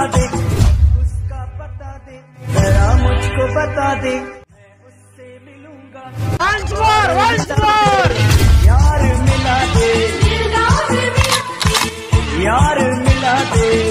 बता दे। उसका पता दे। जरा मुझको बता दे। मैं उससे मिलूँगा यार मिला दे। यार मिला दे।